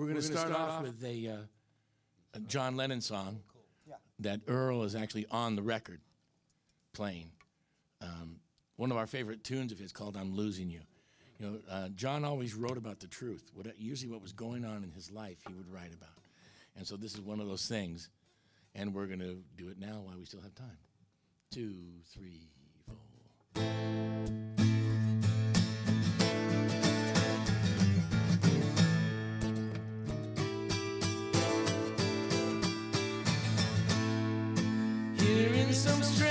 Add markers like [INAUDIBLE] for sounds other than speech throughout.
We're going to start, off with a, uh, a John Lennon song that Earl is actually on the record playing. Um, one of our favorite tunes of his called "I'm Losing You." You know, uh, John always wrote about the truth. What, usually, what was going on in his life, he would write about. And so, this is one of those things. And we're going to do it now while we still have time. Two, three, some stranger's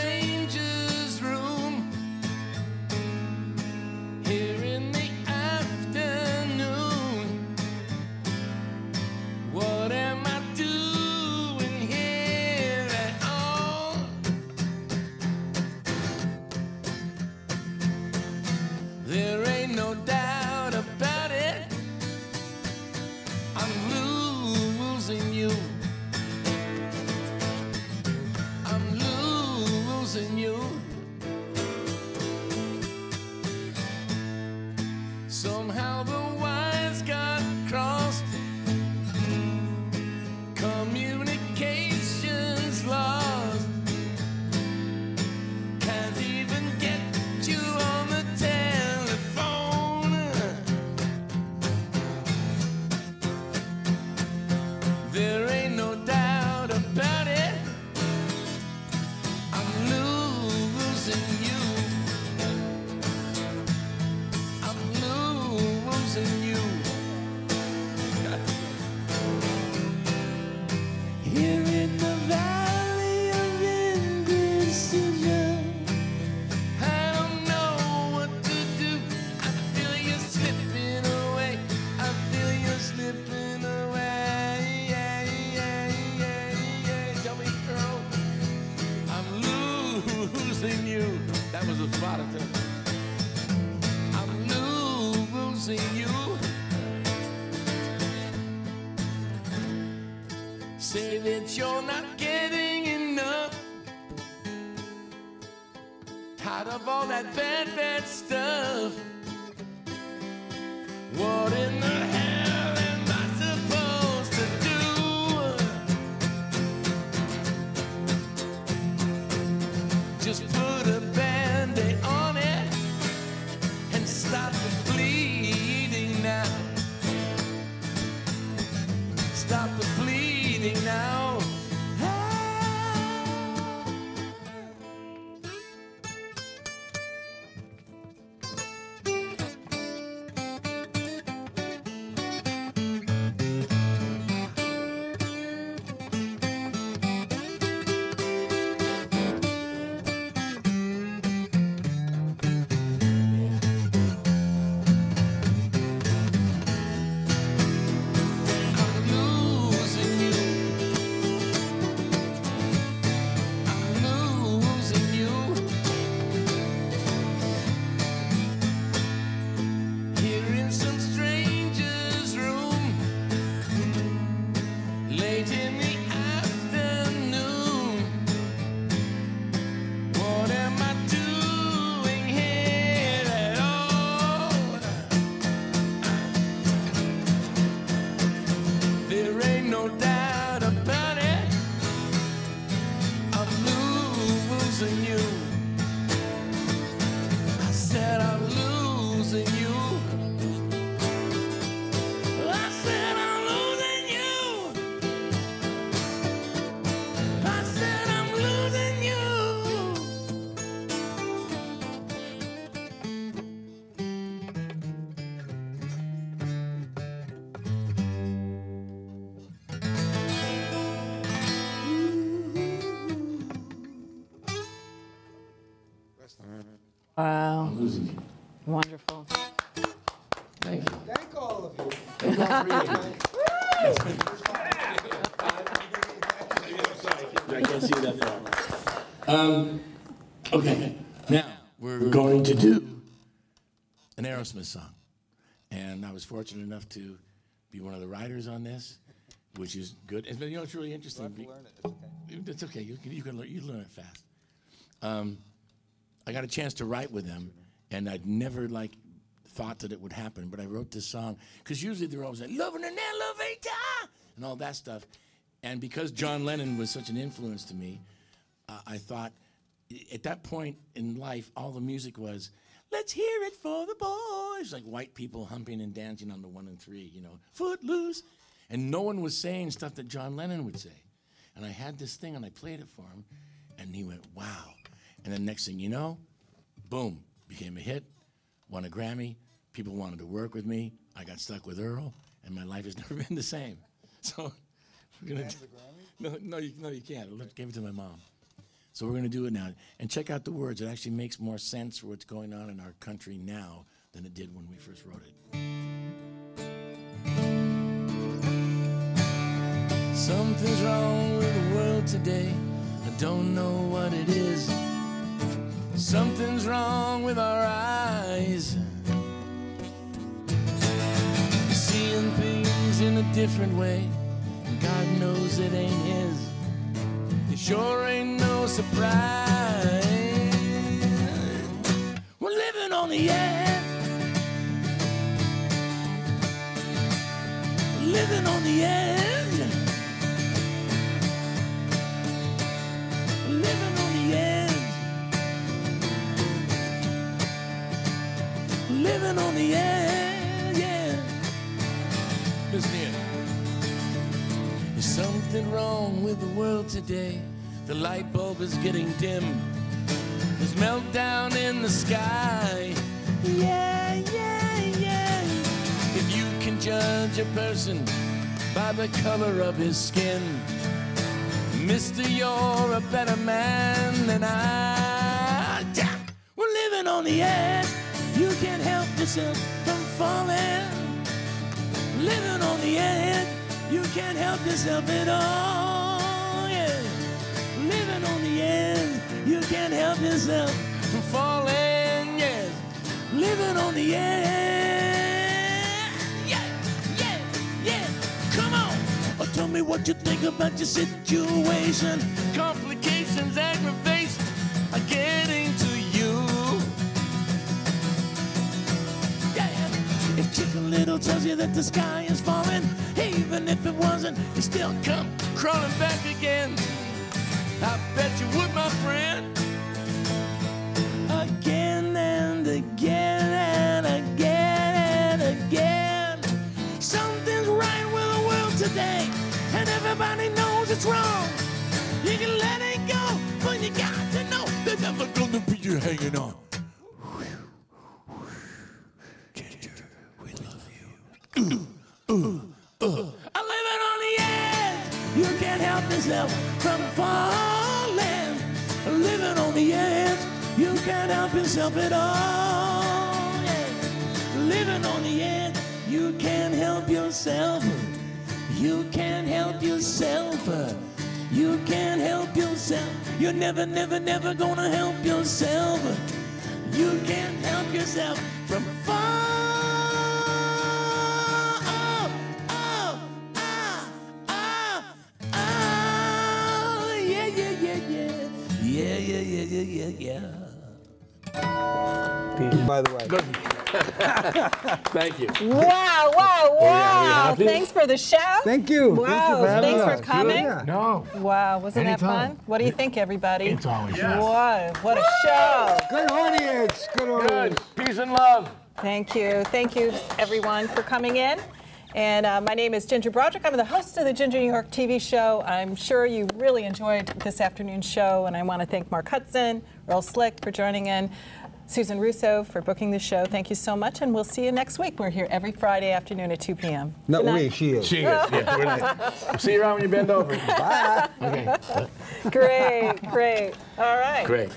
Somehow I'm losing you. Say that you're not getting enough. Tired of all that bad, bad stuff. What in the Wow. Losing you. Wonderful. Thank you. Thank all of you. Thank all three of you. I can't see that far. Um, okay, now we're going to do an Aerosmith song. And I was fortunate enough to be one of the writers on this, which is good. And, you know, it's really interesting. have to learn it. It's okay. It's okay. You can, you can learn, you learn it fast. Um, I got a chance to write with them, and I'd never like thought that it would happen. But I wrote this song because usually they're always like loving and then Vita, and all that stuff. And because John Lennon was such an influence to me, uh, I thought at that point in life, all the music was, let's hear it for the boys. Like white people humping and dancing on the one and three, you know, footloose. And no one was saying stuff that John Lennon would say. And I had this thing and I played it for him, and he went, wow. And then next thing you know, boom, became a hit, won a Grammy. People wanted to work with me. I got stuck with Earl, and my life has [LAUGHS] never been the same. So we're gonna. Do, [LAUGHS] no, no, you, no, you can't. I gave it to my mom. So we're gonna do it now, and check out the words. It actually makes more sense for what's going on in our country now than it did when we first wrote it. Something's wrong with the world today. I don't know what it is. Something's wrong with our eyes. Seeing things in a different way. God knows it ain't His. It sure ain't no surprise. We're living on the edge. Living on the edge. Here. There's something wrong with the world today. The light bulb is getting dim. There's meltdown in the sky. Yeah, yeah, yeah. If you can judge a person by the color of his skin, Mister, you're a better man than I. We're living on the edge. You can't help yourself from falling. Living on the edge. You can't help yourself at all. Yeah. Living on the edge. You can't help yourself from falling. Yes. Living on the edge. Yeah, yeah, yeah. Come on. Oh, tell me what you think about your situation. Complications, aggravation Little tells you that the sky is falling, even if it wasn't, you still come crawling back again. I bet you would, my friend. Again and again and again and again. Something's right with the world today, and everybody knows it's wrong. You can let it go, but you got to know there's never gonna be you hanging on. Yourself at all. Yeah. Living on the edge. You can't help yourself. You can't help yourself. You can't help yourself. You're never, never, never gonna help yourself. You can't help yourself from falling. Ah, ah, ah, yeah, yeah, yeah, yeah. Yeah, yeah. By the way. [LAUGHS] Thank you. Wow, wow, wow. Thanks for the show. Thank you. Thank you Wow, for thanks for us. coming. Yeah. No, Wow, wasn't that fun? What do you think, everybody? it's always What, what a show. Good audience. Good audience. good. Peace and love. Thank you. Thank you, everyone, for coming in. And uh, my name is Ginger Broderick. I'm the host of the Ginger New York TV show. I'm sure you really enjoyed this afternoon's show, and I want to thank Mark Hudson, Earl Slick for joining in, Susan Russo for booking the show. Thank you so much, and we'll see you next week. We're here every Friday afternoon at 2 p.m. Not Good we, she is. She is. Yeah. [LAUGHS] See you around when you bend over. Bye. Okay. Great, great. All right. Great.